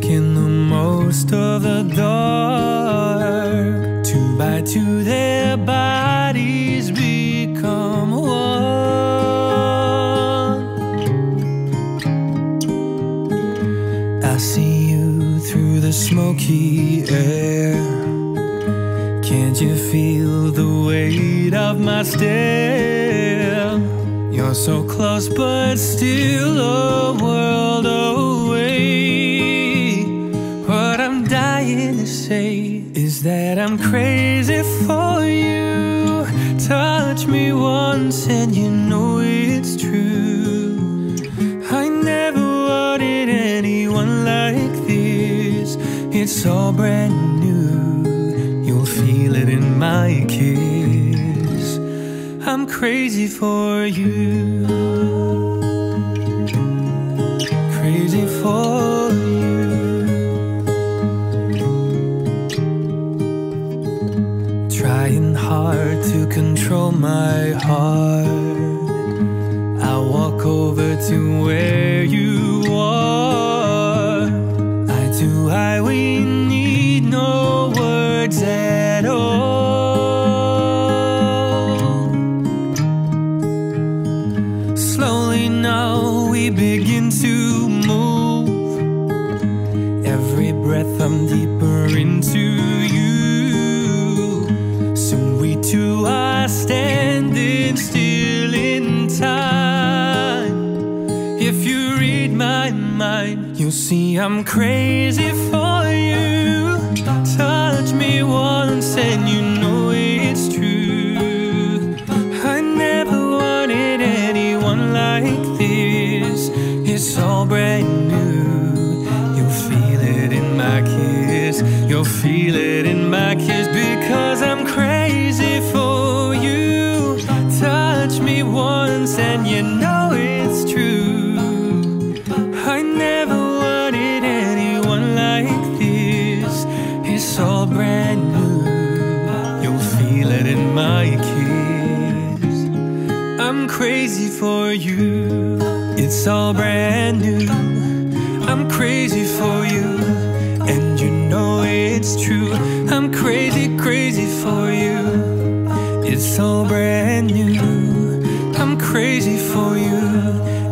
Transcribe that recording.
making the most of the dark. Two by two, they're bodies smoky air. Can't you feel the weight of my stare? You're so close, but still a world away. What I'm dying to say is that I'm crazy for you. Touch me once, and you know It's all brand new. You'll feel it in my kiss. I'm crazy for you. Crazy for you. Trying hard to control my heart. I'll walk over to where you Now we begin to move. Every breath I'm deeper into you. Soon we two are standing still in time. If you read my mind, you'll see I'm crazy for you. Touch me once and you know It's all brand new. You'll feel it in my kiss. You'll feel it in my kiss because I'm crazy for you. Touch me once and you know it's true. I never wanted anyone like this. It's all brand new. You'll feel it in my kiss. I'm crazy for you. It's all brand new. I'm crazy for you. And you know it's true. I'm crazy, crazy for you. It's all brand new. I'm crazy for you.